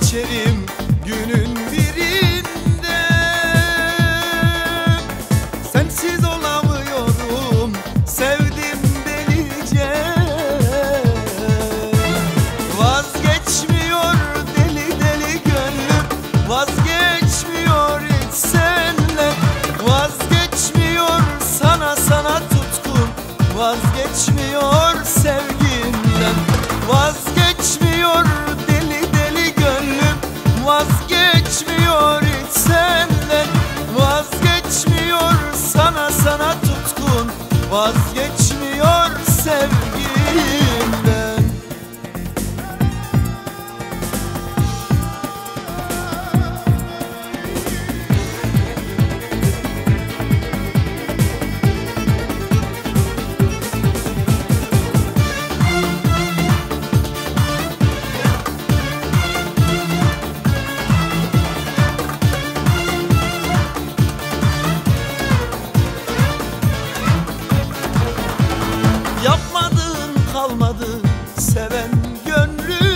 geçerim günün birinde. Sensiz olamıyorum sevdim delice. Vazgeçmiyor deli deli gönlüm vazgeçmiyor hiç senle. Vazgeçmiyor sana sana tutkun vazgeçmiyor sevgi Vazgeçmiyor sevgimden 愿日。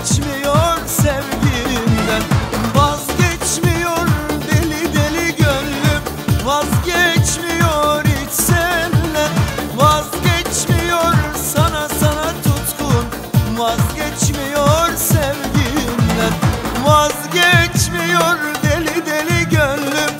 Vazgeçmiyor sevginden Vazgeçmiyor deli deli gönlüm. Vazgeçmiyor hiç senden Vazgeçmiyor sana sana tutkun. Vazgeçmiyor sevginden Vazgeçmiyor deli deli gönlüm.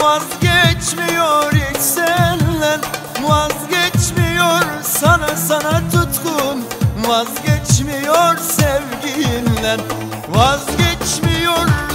Vazgeçmiyor hiç senden Vazgeçmiyor sana sana tutkun Vazgeçmiyor sevginden Vazgeçmiyor.